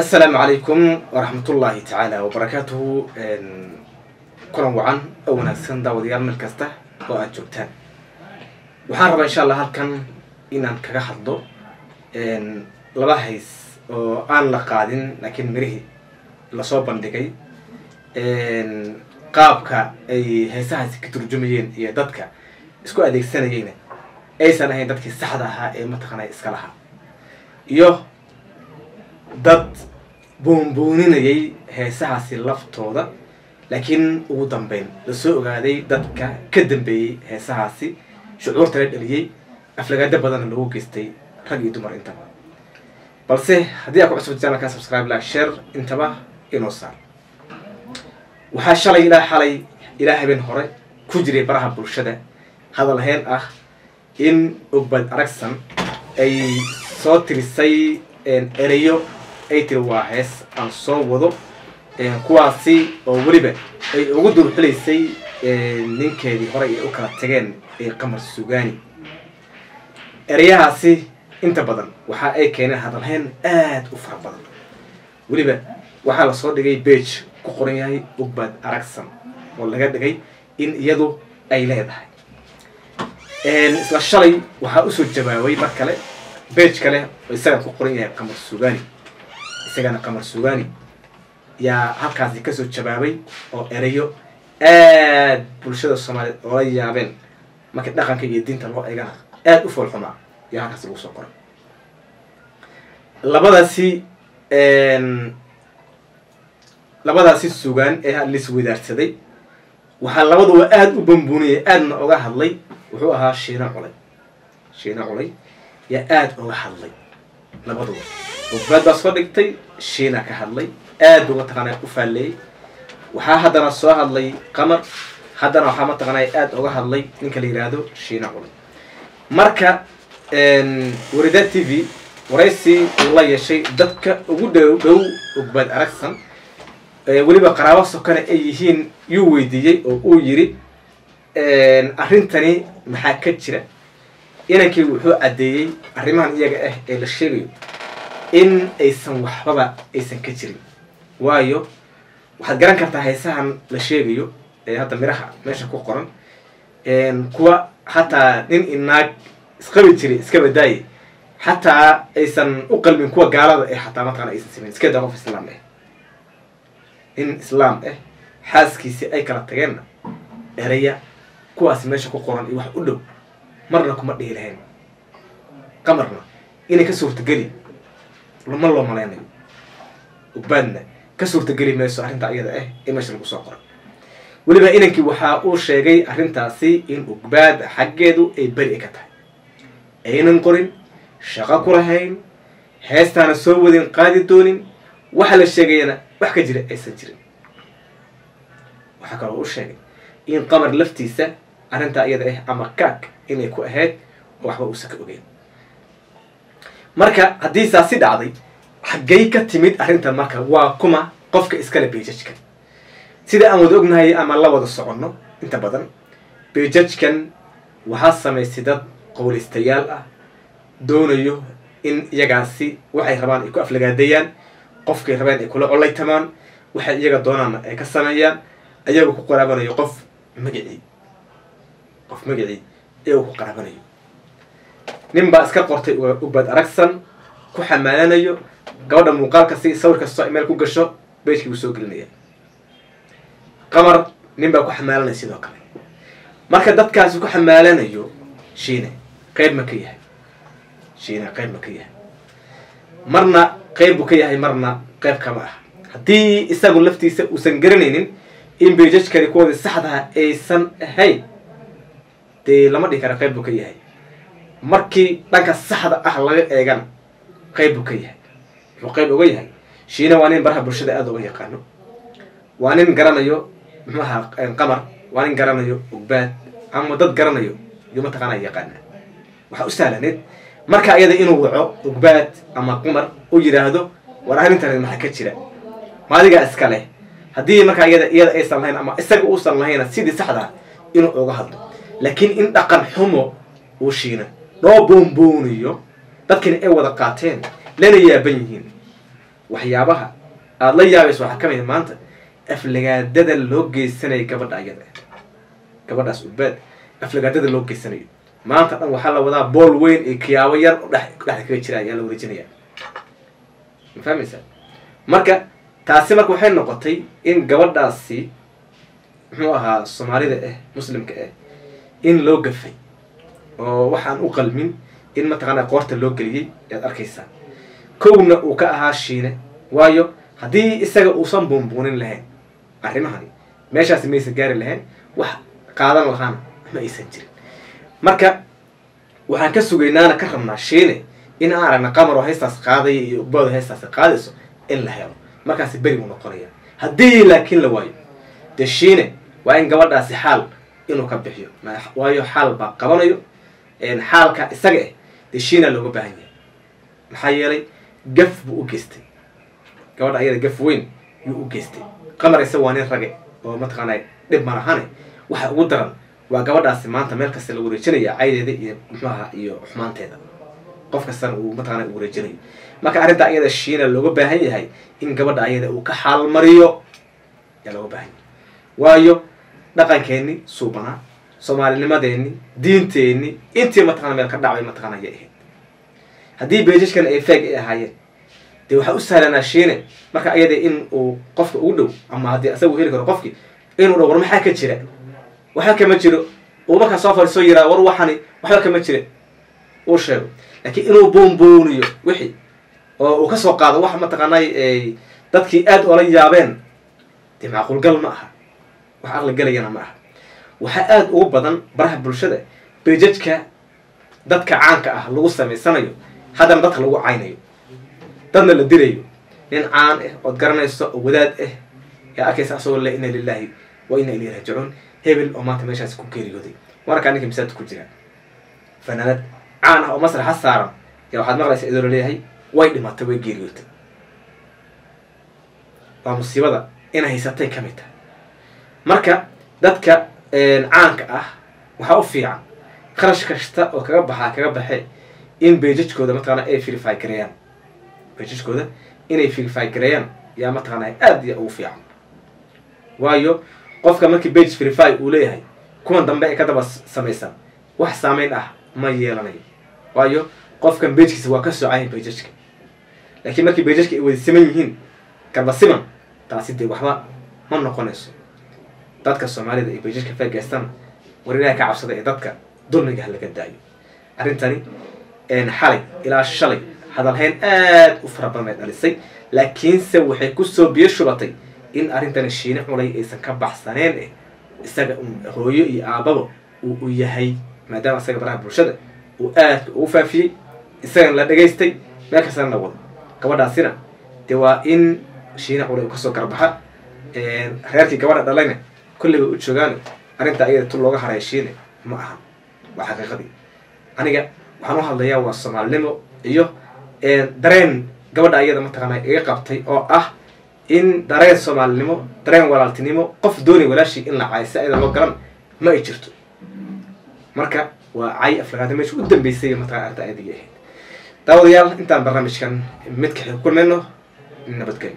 asalaamu calaykum waraxmatullaahi tacaala wabarakaatuhu kulan wacan oo wanaagsan daawadayaal meel kasta oo aada joogtaan. Waxaan rabaa insha allah halkan inaan kaga hadlo laba hays oo aan la qaadin laakiin mirihii la soo bandhigay. Qaabka ay heesahaasi ka turjumayeen iyo dadka isku adeegsanayeyna aysan ahayn dadkii saxda ahaa ee mataqaanaa iska lahaa. Iyo dad buunbuuninayay heesahaasi laftooda laakiin ugu dambeyn la soo ogaaday dadka ka dambeeyey heesahaasi shucuurta la dhaliyey aflagaado badanna lagu geystay rag iyo dumar intaba. Balse haddii aa ku cusubta janalka subscribe like share intaba inoo saar. Waxaa shalay ilaa xalay ilaa habeen hore ku jiray baraha bulshada. Hadal heen ah in ogbad aragsan ay soo tirisay ereyo ay tiri waa hees aan soo wado kuwaasi oo weliba ay ugu dulxilaysay ninkeedii horey ay u kala tageen ee qamar sugaani. Ereyahaasi inta badan waxa ay keeneen hadalhayn aada u fara badan. Weliba waxaa la soo dhigay bage ku qoran yahay ogbad aragsan oo laga dhigay in iyadu ay leedahay. Isla shalay waxaa u soo jawaabay mar kale bage kale oo isaga ku qoran yahay qamar sugaani isagana qamar sugaani. Yaa halkaasi ka soo jawaabay oo ereyo aada bulshada soomaaliyeed oola yaabeen. Markii dhaqanka iyo diinta loo eegana aada u foolxumaa yaa halkaasi lagu soo qoray labadaasi labadaasi sugaan ee lis wadaarsaday waxaa labaduba aada u bambuuniyay aadna oga hadlay wuxuu ahaa shiina culay. Shiina culay yaa aada oga hadlay labaduba ogbaad baa soo dhigtay shiina ka hadlay aad uga taqaanaa u faalleeyey waxaa haddana soo hadlay qamar haddana waxaa mataqaanaa aada oga hadlay ninka la yidhaahdo shiina culay marka warida t v waraysi uu la yeeshay dadka ugu dhow dhow ogbaad aragsan. Weliba qaraabo sokana ay yihiin yuu weydiiyey oo uu yiri arrintani maxaa ka jira? Inankii wuxuu caddeeyey arrimahan iyaga ah ee la sheegayo in aysan waxbaba aysan ka jirin. Waayo waxaad garan kartaa heesahan la sheegayo ee hadda miraha meesha ku qoran. Kuwa xataa nin inaag isqabi jiray iska badaaye xataa aysan u qalmin kuwa gaalada eh xataa mataqana aysan samayn iska daa qof islaam ah in islaam ah xaaskiisii ay kala tageenna ereya kuwaasi meesha ku qoran iyo wax u dhow. Marna kuma dhihi lahayn. Qamarna inay ka suurtageli ma loo malaynayo ogbaadna ka suurtageli mayso arrinta iyada ah ee meesha lagu soo qoray. Weliba inankii waxaa uu sheegay arrintaasi in ogbaad xaggeedu ay beri ka tahay. Aynan qorin shaqo ku lahayn heestaana soo wadin qaadi doonin waxa la sheegayana wax ka jira aysan jirin. Waxaa kaloo u sheegay in qamar laftiisa arrintaa iyada ah ama kaag inay ku ahayd waxba uusan ka ogeyn marka haddii saasi dhacday xaggay ka timid arrintan marka waa kuma qofka iskale beijajkan sida aan wada ognahay ama la wada soconno inta badan beijajkan waxaa samaysay dad qowlaystayaal ah doonayo in iyagaasi waxay rabaan ay ku aflagaadeeyaan qofkay rabaan ay kula colaytamaan waxay iyaga doonaana ay ka sameeyaan ayagu ku qaraabanayo qof magacii qof magacii iyagu ku qaraabanayo nin baa iska qortay ubad aragsan ku xamaalanayo gabadha muuqaalka si sawir kastoo meel ku gasho beejkii buu soo gelinaya. Qamar nin baa ku xamaalanaya sidoo kale. Marka dadkaasi ku xamaalanayo shiine qeyb ma ka yahay. Shiine qeyb ma ka yahay. Marna qeyb buu ka yahay marna qeyb kama ah haddii isagu laftiisa uusan garanaynin in beejajkani kuwooda saxdaha aysan ahayn dee lama dhihi kara qeyb buu ka yahay markii dhanka saxda ah laga eegana qeyb buu ka yahay. Muxuu qeyb oga yahay shiina waa nin baraha bulshada aada uga yaqaano. Waa nin garanayo muxuu ahaa qamar. Waa nin garanayo ogbaad ama dad garanayo iyo mataqaana yaqaana waxaa u sahlaneed marka ayada inuu waco ogbaad ama qamar u yidhaahdo war arrintan maxaa ka jira. Maadigaa iska leh haddii markaa iyada iyada aysan lahayn ama isaga uusan lahayna sidii saxdaa inuu oga hadlo. Laakiin in dhaqan xumo uu shiina loo boonbooniyo dadkina ay wada qaateen lana yaaban yihiin. Waxyaabaha aada la yaabayso waxaa ka mid maanta aflagaadada loo geysanaya gabadha ayada. Gabadhaas ubaad aflagaadada loo geysanayo. Maanta dhan waxaa la wadaa bool weyn iyo kiyaabo yar dhex dhexda kaga jira ayaa la wareejinaya ma fahmaysaa? Marka taasi marka waxay noqotay in gabadhaasi muxuu ahaa soomaalida ah muslimka ah in loo gafay oo waxaan u qalmin in mataqaana qoorta loo geliyey ayaad arkaysaa. Kowna uu ka ahaa shiine waayo haddii isaga uusan buunbuunin lahayn arrimahani meeshaasi maysan gaari lahayn wax qaadan lahaana ma aysan jirin. Marka waxaan ka sugaynaana ka rabnaa shiine in aan aragna qamaroo haystaas qaadaya iyo ubooda haystaas qaadayso in la helo. Markaasi beri buu noqonaya haddii laakiin la waayo dee shiine waa in gabadhaasi xaal inuu ka bixiyo. Waayo xaal baa qabanayo xaalka isaga ah dee shiina looga baahan yahay. Maxaa yeelay gaf buu u geystay. Gabadha ayada gaf weyn yuu u geystay. Qamar isaga waa nin rage oo mataqaanaa dhib malahane waxa ugu daran waa gabadhaasi maanta meel kasta la wareejinaya caydeeda iyo muxuaha iyo xumaanteeda. Qof kastana uu mataqana u wareejinayo. Marka arrinta ayada shiina looga baahan yahay in gabadha ayada uu ka xaalmariyo ayaa looga baahan yahay. Waayo dhaqankeenni suubanaa soomaalinimadeenni diinteenni intii mataqana meel ka dhacbay mataqana ayay ahayd. Haddii beejishkan ay feeg ay ahaayeen dee waxaa u sahlanaa shiine? Marka ayada in uu qofka ugu dhow ama haddii asaga u heli karo qofki inuu dhow war maxaa ka jira? Waxba kama jiro uu markaa soo fadhiisoo yiraa war waxani waxba kama jira. Uu sheego. Laakiin inuu boonbooniyo wixii oo uu ka soo qaado wax mataqaanay dadkii aad oola yaabeen dee macquulgal ma aha. Wax aqli galayana ma aha waxaa aada ugu badan baraha bulshada bejajka dadka caanka ah lagu samaysanayo haddana dadka lagu caynayo dadna la dilayo nin caan ah ood garanayso oo wadaad ah yaa arkaysa asagoo le ina lilahi wa ina ilayhi raajicuun. Hebel oo maanta meeshaasi ku geeriyooday wararkaa ninka masaajidka ku jira? Fanaanad caan ah oo masraxa saaran. Yaa waxaad maqlaysa idoo la leeyahay way dhimatay way geeriyootay waa musiibada inay haysatay ka mid tahay. Marka dadka caanka ah waxaa u fiican kharash kasta oo kaga baxaa kaga baxee in bejajkooda mataqaana ay verify gareeyaan. Bejajkooda inay verify gareeyaan yaa mataqaana aada iyo ugu fiican. Waayo qofka markii bage verify uu leeyahay kuwan dambe ee ka daba samaysan. Wax saameyn ah ma yeelanayo. Waayo qofkan bejkiisa waa ka socayahay bejajka laakiin markii bejajka ay wada siman yihiin garba siman taasi dee waxba ma noqonayso dadka soomaalida ay bejajka faageystaan war ilaha ka cabsada ee dadka dulmiga ha laga daayo. Arrintani xalay ilaa shalay hadalhayn aada u fara badan ay dhalisay laakiinse waxay ku soo biyo shubatay in arrintani shiine culay aysan ka baxsaneen eh isaga hooyo iyo aababa uu u yahay maadaama isaga baraha bulshada uu aadka ugu faafiyey isagana la dhegaystay meel kastana la wado. Gabadhaasina dee waa in shiine culay uu ka soo garbaxa reerkii gabadha dhalayna kolley bay u joogaan arrinta ayada tu looga haraya shiine ma aha. Waa xaqiiqadii aniga waxaan u hadlayaa waa soomaalinimo iyo dareen gabadha ayada mataqaana iga qabtay oo ah in dareen soomaalinimo dareen walaaltinimo qof doonay walaashii in la caayo si ayada loo galan ma ay jirto. Marka waa cay aflagaada meesha u dambeysay mataqana arrinta ayadigi ahayd daawadayaal intaan barnaamijkan midka kulmayno nabadgelyo